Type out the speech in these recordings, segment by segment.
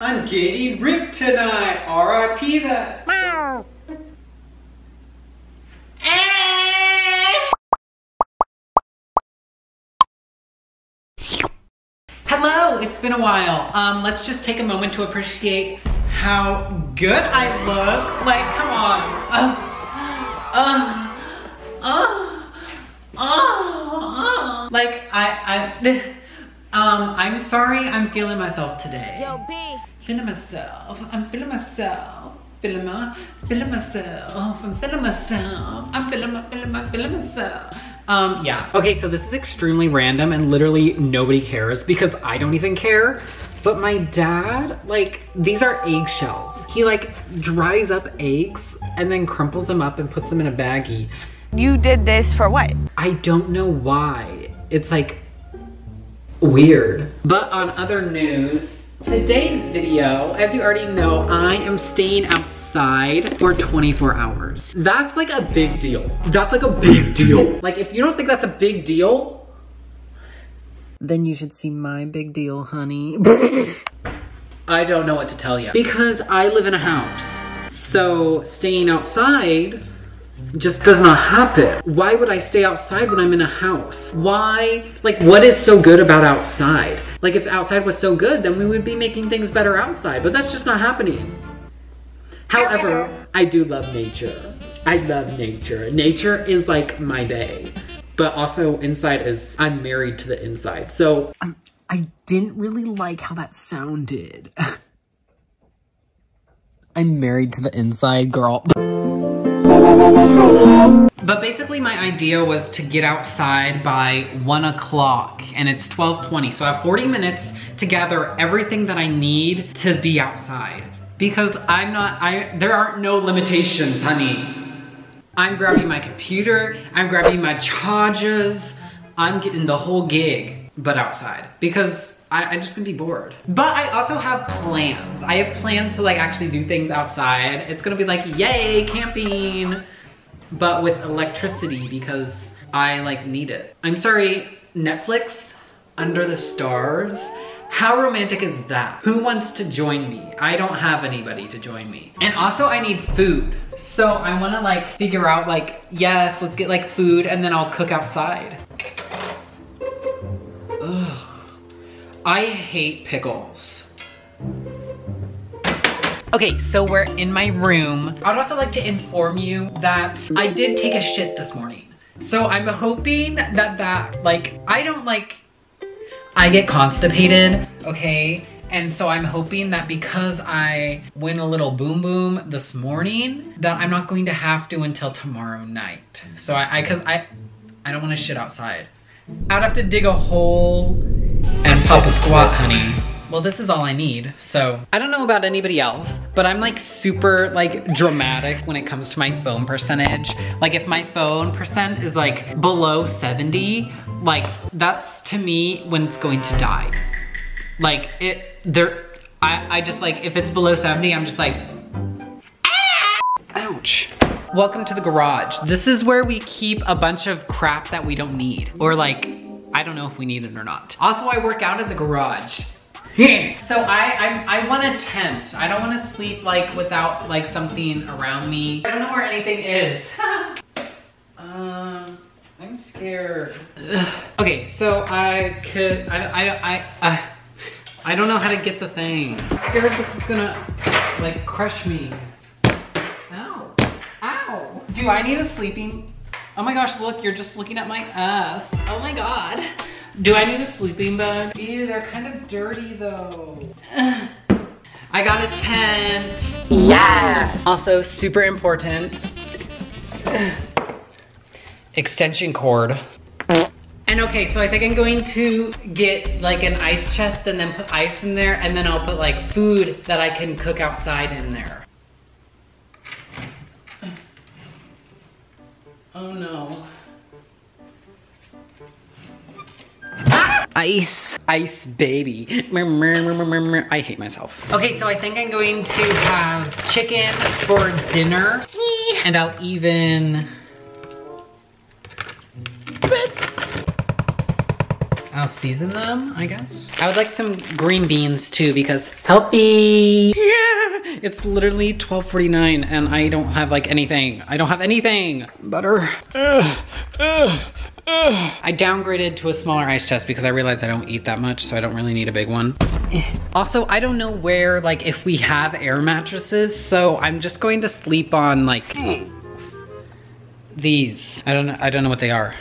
I'm getting ripped tonight. R.I.P. that. Hello, it's been a while. Um, let's just take a moment to appreciate how good I look. Like, come on. Uh, uh, uh, uh, uh. Like, I, I, um, I'm sorry I'm feeling myself today. Yo, B. Feeling myself. I'm feeling myself. Feeling my, feeling myself. I'm feeling myself. I'm feeling my, feeling my, feeling myself. Um, yeah. Okay, so this is extremely random and literally nobody cares because I don't even care. But my dad, like, these are eggshells. He like dries up eggs and then crumples them up and puts them in a baggie. You did this for what? I don't know why. It's like weird. But on other news, today's video, as you already know, I am staying outside for 24 hours. That's like a big deal. That's like a big deal. Like if you don't think that's a big deal, then you should see my big deal, honey. I don't know what to tell you. Because I live in a house. So staying outside just does not happen. Why would I stay outside when I'm in a house? Why? Like, what is so good about outside? Like, if outside was so good, then we would be making things better outside, but that's just not happening. However, I do love nature. I love nature. Nature is like my day. But also inside is, I'm married to the inside. So I, I didn't really like how that sounded. I'm married to the inside, girl. But basically my idea was to get outside by one o'clock and it's 12.20. So I have 40 minutes to gather everything that I need to be outside. Because I'm not, I there aren't no limitations, honey. I'm grabbing my computer, I'm grabbing my chargers, I'm getting the whole gig, but outside. Because I, am just gonna be bored. But I also have plans. I have plans to like actually do things outside. It's gonna be like, yay, camping, but with electricity because I like need it. I'm sorry, Netflix, Under the Stars, how romantic is that? Who wants to join me? I don't have anybody to join me. And also I need food. So I wanna like figure out like, yes, let's get like food and then I'll cook outside. Ugh. I hate pickles. Okay, so we're in my room. I'd also like to inform you that I did take a shit this morning. So I'm hoping that that, like, I don't like, I get constipated, okay? And so I'm hoping that because I went a little boom boom this morning, that I'm not going to have to until tomorrow night. So I, I cause I, I don't wanna shit outside. I'd have to dig a hole and pop a squat, honey. Well, this is all I need, so. I don't know about anybody else, but I'm like super like dramatic when it comes to my phone percentage. Like if my phone percent is like below 70, like that's to me when it's going to die. Like it, there, I, I just like, if it's below 70, I'm just like, ah! ouch. Welcome to the garage. This is where we keep a bunch of crap that we don't need. Or like, I don't know if we need it or not. Also, I work out in the garage. So I, I, I want to tent. I don't want to sleep like without like something around me. I don't know where anything is. um, I'm scared. Ugh. Okay, so I could, I, I, I, I, I don't know how to get the thing. I'm scared this is gonna like crush me. Ow, ow. Do I need a sleeping? Oh my gosh, look, you're just looking at my ass. Oh my God. Do I need a sleeping bag? Ew, they're kind of dirty though. I got a tent. Yeah. Also super important. Extension cord. And okay, so I think I'm going to get like an ice chest and then put ice in there and then I'll put like food that I can cook outside in there. Oh no. Ice. Ice baby. I hate myself. Okay, so I think I'm going to have chicken for dinner. And I'll even... I'll season them, I guess. I would like some green beans too because healthy. Yeah, it's literally 12.49 and I don't have like anything. I don't have anything. Butter. Ugh, ugh, ugh. I downgraded to a smaller ice chest because I realized I don't eat that much, so I don't really need a big one. Eh. Also, I don't know where, like, if we have air mattresses, so I'm just going to sleep on, like, hmm. these. I don't know, I don't know what they are.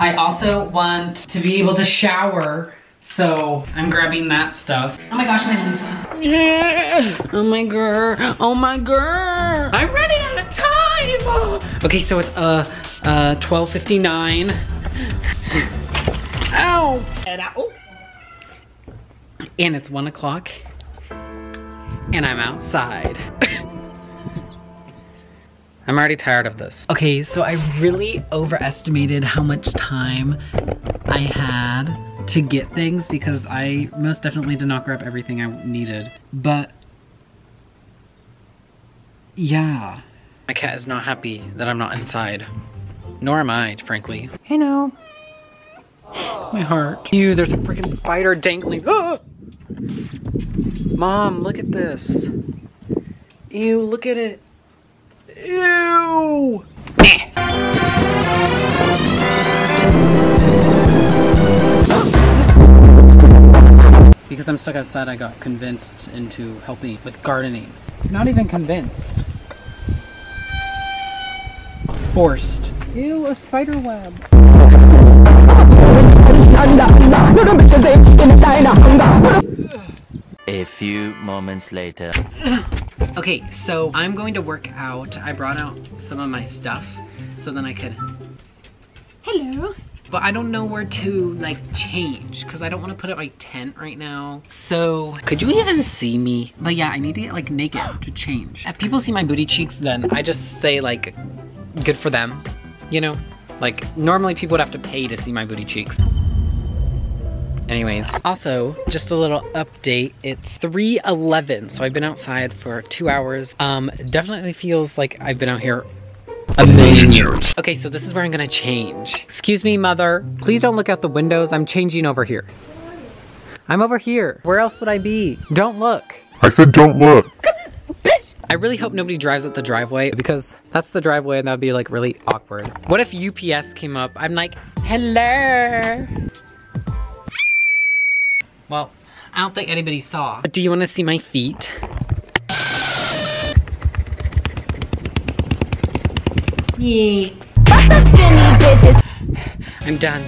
I also want to be able to shower, so I'm grabbing that stuff. Oh my gosh, my loofah. Oh my girl, oh my girl. I'm running out of time. Okay, so it's uh, uh, 12.59. Ow. And I, oh, And it's one o'clock. And I'm outside. I'm already tired of this. Okay, so I really overestimated how much time I had to get things because I most definitely did not grab everything I needed. But yeah. My cat is not happy that I'm not inside. Nor am I, frankly. Hey no. My heart. Ew, there's a freaking spider dangling. Ah! Mom, look at this. Ew, look at it. Ew! Because I'm stuck outside, I got convinced into helping with gardening. Not even convinced. Forced. Ew, a spider web. A few moments later. Okay, so I'm going to work out. I brought out some of my stuff so then I could. Hello. But I don't know where to like change because I don't want to put up my tent right now. So could you even see me? But yeah, I need to get like naked to change. If people see my booty cheeks, then I just say like, good for them. You know, like normally people would have to pay to see my booty cheeks. Anyways, also, just a little update. It's 3.11, so I've been outside for two hours. Um, definitely feels like I've been out here a million years. Okay, so this is where I'm gonna change. Excuse me, mother. Please don't look out the windows. I'm changing over here. I'm over here. Where else would I be? Don't look. I said don't look. I really hope nobody drives at the driveway because that's the driveway and that'd be like really awkward. What if UPS came up? I'm like, hello. Well, I don't think anybody saw. But do you want to see my feet? Yeah. I'm done.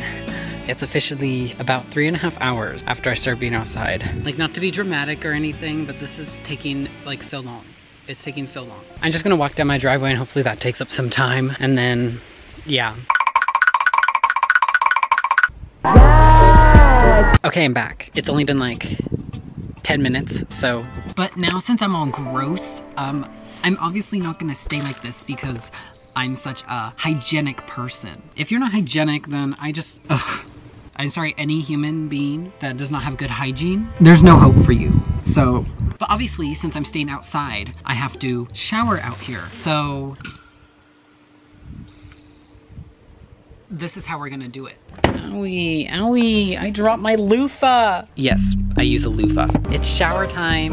It's officially about three and a half hours after I started being outside. Like not to be dramatic or anything, but this is taking like so long. It's taking so long. I'm just gonna walk down my driveway and hopefully that takes up some time. And then, yeah. Okay, I'm back. It's only been like 10 minutes, so. But now since I'm all gross, um, I'm obviously not gonna stay like this because I'm such a hygienic person. If you're not hygienic, then I just, ugh. I'm sorry, any human being that does not have good hygiene, there's no hope for you. So, but obviously, since I'm staying outside, I have to shower out here. So, this is how we're gonna do it. Owie, owie, I dropped my loofah. Yes, I use a loofah. It's shower time.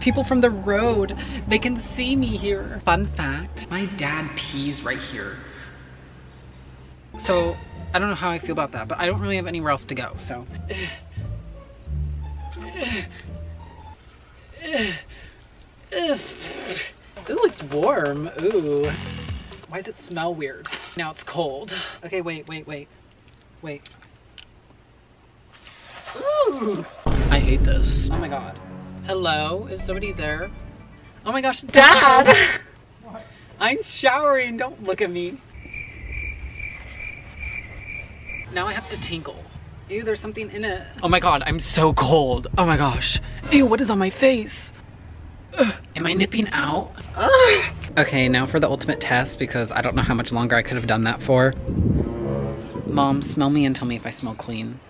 People from the road, they can see me here. Fun fact, my dad pees right here. So, I don't know how I feel about that, but I don't really have anywhere else to go, so. Ooh, it's warm. Ooh. Why does it smell weird? Now it's cold. Okay, wait, wait, wait. Wait. Ooh. I hate this. Oh my god. Hello? Is somebody there? Oh my gosh, Dad! I'm showering, don't look at me. Now I have to tinkle. Ew, there's something in it. Oh my god, I'm so cold. Oh my gosh. Ew, what is on my face? Ugh, Am I nipping out? Okay, now for the ultimate test because I don't know how much longer I could have done that for. Mom, smell me and tell me if I smell clean.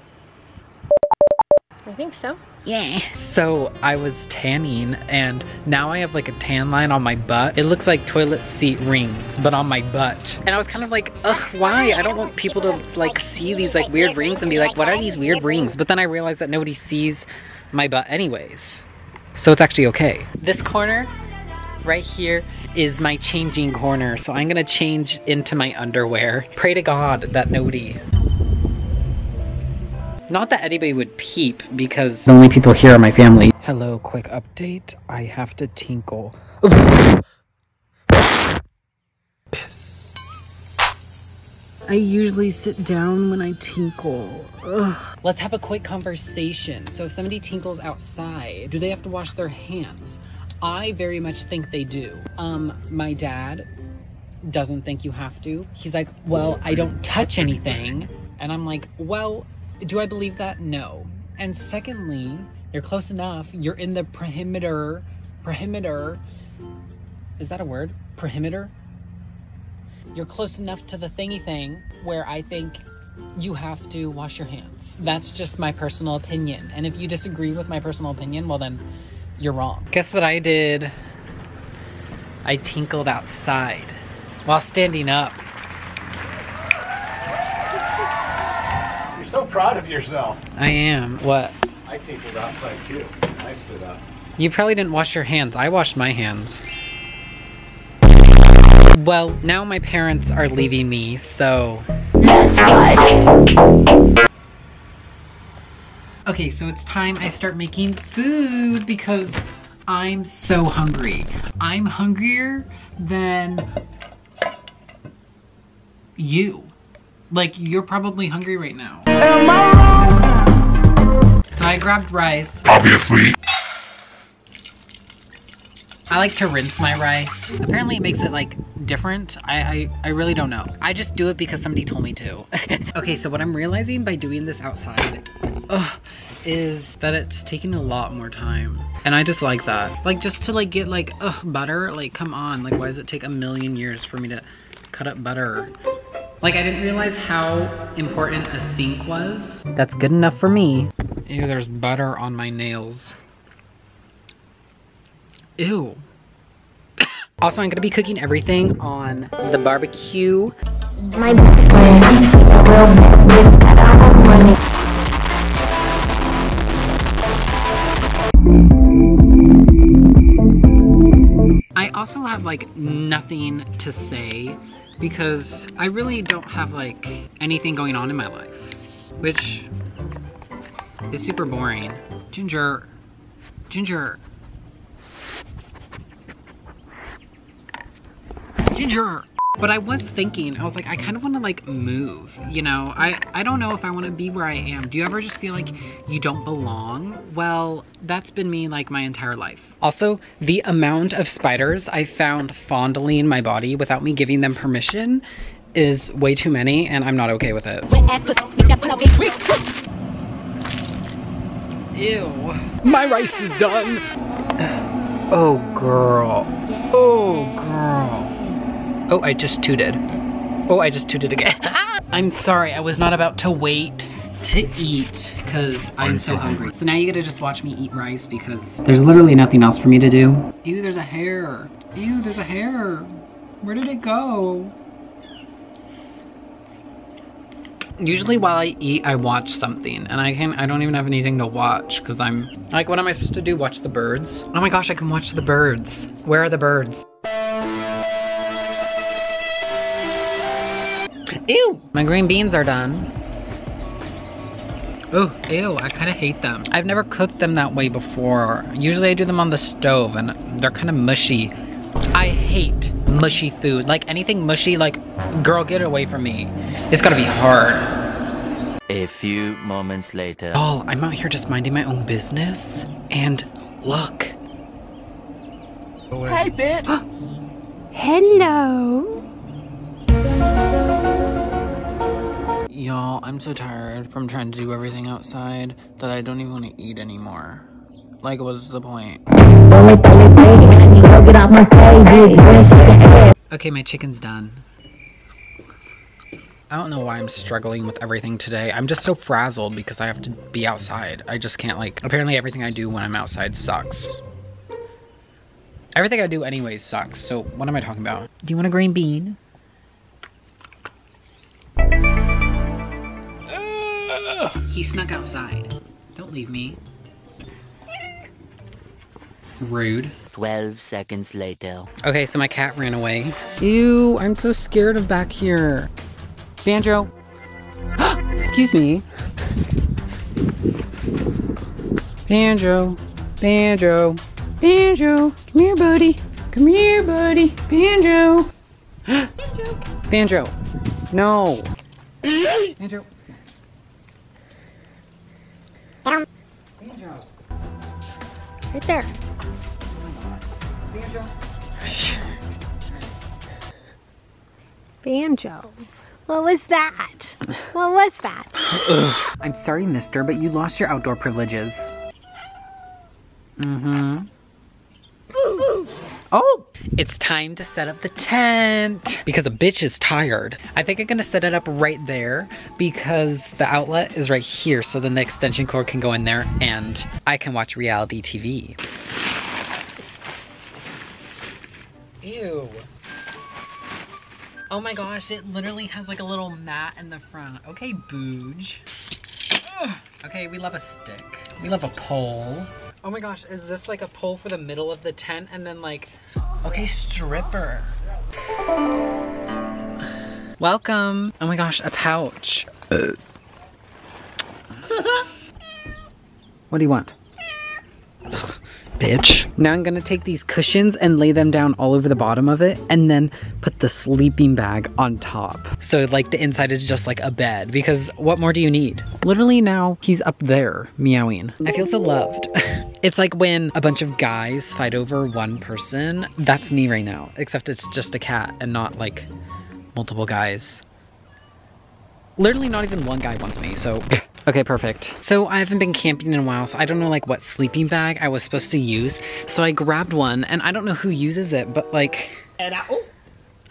I think so. Yeah. So I was tanning and now I have like a tan line on my butt. It looks like toilet seat rings, but on my butt. And I was kind of like, ugh, why? I don't want people to like see these like weird rings and be like, what are these weird rings? But then I realized that nobody sees my butt anyways. So it's actually okay. This corner right here is my changing corner. So I'm gonna change into my underwear. Pray to God that nobody not that anybody would peep because the only people here are my family. Hello, quick update. I have to tinkle. I usually sit down when I tinkle. Ugh. Let's have a quick conversation. So if somebody tinkles outside, do they have to wash their hands? I very much think they do. Um, my dad doesn't think you have to. He's like, well, I don't touch anything. And I'm like, well, do I believe that? No. And secondly, you're close enough. You're in the perimeter. Perimeter. Is that a word? Perimeter? You're close enough to the thingy thing where I think you have to wash your hands. That's just my personal opinion. And if you disagree with my personal opinion, well then you're wrong. Guess what I did? I tinkled outside while standing up. You're so proud of yourself. I am. What? I tinkled outside too. I stood up. You probably didn't wash your hands. I washed my hands. Well, now my parents are leaving me, so. Okay, so it's time I start making food because I'm so hungry. I'm hungrier than you. Like, you're probably hungry right now. So I grabbed rice. Obviously. I like to rinse my rice. Apparently it makes it like different. I, I, I really don't know. I just do it because somebody told me to. okay, so what I'm realizing by doing this outside is that it's taking a lot more time. And I just like that. Like just to like get like ugh, butter, like come on. Like why does it take a million years for me to cut up butter? Like I didn't realize how important a sink was. That's good enough for me. Ew, there's butter on my nails. Ew. also, I'm gonna be cooking everything on the barbecue. My boyfriend will make that money. I also have like nothing to say because I really don't have like anything going on in my life, which is super boring. Ginger, Ginger, Ginger. But I was thinking, I was like, I kind of want to like move, you know? I, I don't know if I want to be where I am. Do you ever just feel like you don't belong? Well, that's been me like my entire life. Also, the amount of spiders I found fondling my body without me giving them permission is way too many and I'm not okay with it. Ew. My rice is done. Oh, girl. Oh, girl. Oh, I just tooted. Oh, I just tooted again. I'm sorry, I was not about to wait to eat because I'm so hungry. So now you gotta just watch me eat rice because there's literally nothing else for me to do. Ew, there's a hair. Ew, there's a hair. Where did it go? Usually while I eat, I watch something and I can't. I don't even have anything to watch because I'm like, what am I supposed to do? Watch the birds? Oh my gosh, I can watch the birds. Where are the birds? Ew! My green beans are done. Oh, ew, I kind of hate them. I've never cooked them that way before. Usually I do them on the stove and they're kind of mushy. I hate mushy food. Like anything mushy, like, girl, get it away from me. It's gotta be hard. A few moments later. Oh, I'm out here just minding my own business. And look. Hey, bitch. Hello. Y'all, I'm so tired from trying to do everything outside that I don't even want to eat anymore. Like, what's the point? Get off my stage, when she can Okay, my chicken's done. I don't know why I'm struggling with everything today. I'm just so frazzled because I have to be outside. I just can't like, apparently everything I do when I'm outside sucks. Everything I do anyways sucks, so what am I talking about? Do you want a green bean? He snuck outside. Don't leave me. Rude. 12 seconds later. Okay, so my cat ran away. Ew, I'm so scared of back here. Banjo. Excuse me. Banjo. Banjo. Banjo. Come here, buddy. Come here, buddy. Banjo. Banjo. No. Banjo. Banjo. Right there. Banjo. Banjo. What was that? What was that? I'm sorry, mister, but you lost your outdoor privileges. Mm-hmm. Oh! It's time to set up the tent because a bitch is tired. I think I'm gonna set it up right there because the outlet is right here so then the extension cord can go in there and I can watch reality TV. Ew. Oh my gosh, it literally has like a little mat in the front. Okay, Booge. Ugh. Okay, we love a stick. We love a pole. Oh my gosh, is this like a pole for the middle of the tent and then like, okay, stripper. Welcome. Oh my gosh, a pouch. Uh. what do you want? Bitch. Now I'm gonna take these cushions and lay them down all over the bottom of it and then put the sleeping bag on top. So like the inside is just like a bed because what more do you need? Literally now he's up there meowing. I feel so loved. it's like when a bunch of guys fight over one person. That's me right now, except it's just a cat and not like multiple guys. Literally not even one guy wants me, so. Okay, perfect. So I haven't been camping in a while, so I don't know like what sleeping bag I was supposed to use. So I grabbed one, and I don't know who uses it, but like...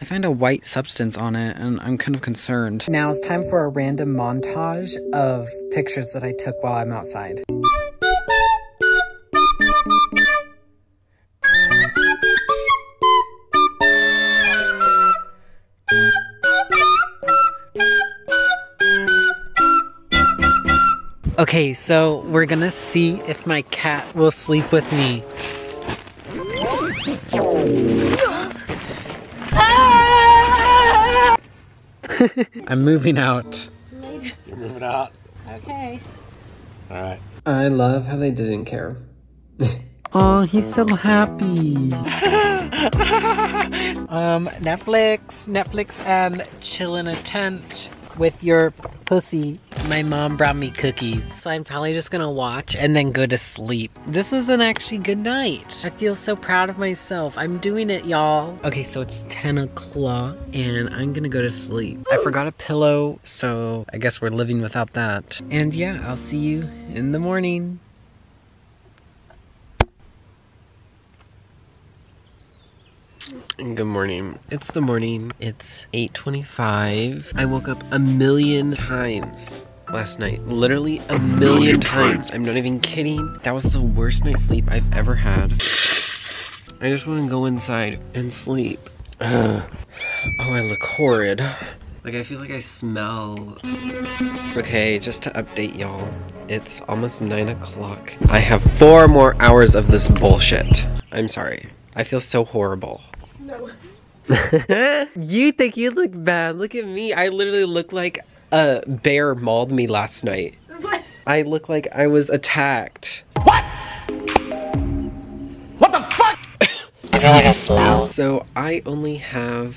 I find a white substance on it, and I'm kind of concerned. Now it's time for a random montage of pictures that I took while I'm outside. Okay, so we're gonna see if my cat will sleep with me. I'm moving out. You're moving out. Okay. All right. I love how they didn't care. Oh, he's so happy. um, Netflix, Netflix, and chill in a tent with your pussy. My mom brought me cookies, so I'm probably just gonna watch and then go to sleep. This is an actually good night. I feel so proud of myself. I'm doing it, y'all. Okay, so it's 10 o'clock and I'm gonna go to sleep. I forgot a pillow, so I guess we're living without that. And yeah, I'll see you in the morning. Good morning. It's the morning. It's 8:25. I woke up a million times last night. Literally a million times. I'm not even kidding. That was the worst night's sleep I've ever had. I just want to go inside and sleep. Ugh. Oh, I look horrid. Like I feel like I smell. Okay, just to update y'all, it's almost nine o'clock. I have four more hours of this bullshit. I'm sorry. I feel so horrible. No. you think you look bad? Look at me. I literally look like a bear mauled me last night. What? I look like I was attacked. What? What the fuck? I feel like I smell. So I only have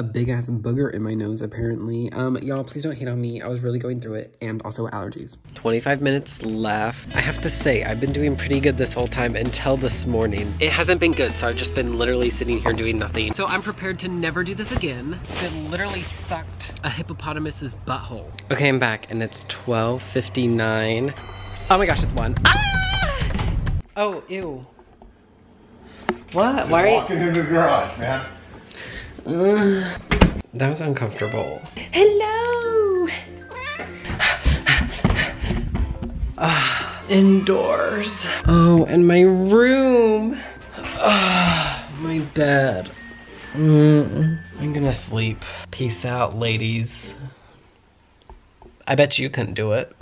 a big ass booger in my nose apparently. Um, y'all please don't hate on me. I was really going through it and also allergies. 25 minutes left. I have to say, I've been doing pretty good this whole time until this morning. It hasn't been good, so I've just been literally sitting here doing nothing. So I'm prepared to never do this again. It literally sucked a hippopotamus's butthole. Okay, I'm back and it's 12.59. Oh my gosh, it's one. Ah! Oh, ew. What? Just Why are you? walking into the garage, man. That was uncomfortable. Hello! Ah, indoors. Oh, and my room. Ah, my bed. Mm, I'm gonna sleep. Peace out, ladies. I bet you couldn't do it.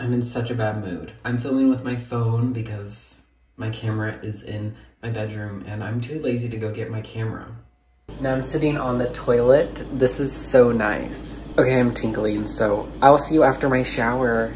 I'm in such a bad mood. I'm filming with my phone because my camera is in my bedroom and I'm too lazy to go get my camera. Now I'm sitting on the toilet. This is so nice. Okay, I'm tinkling, so I'll see you after my shower.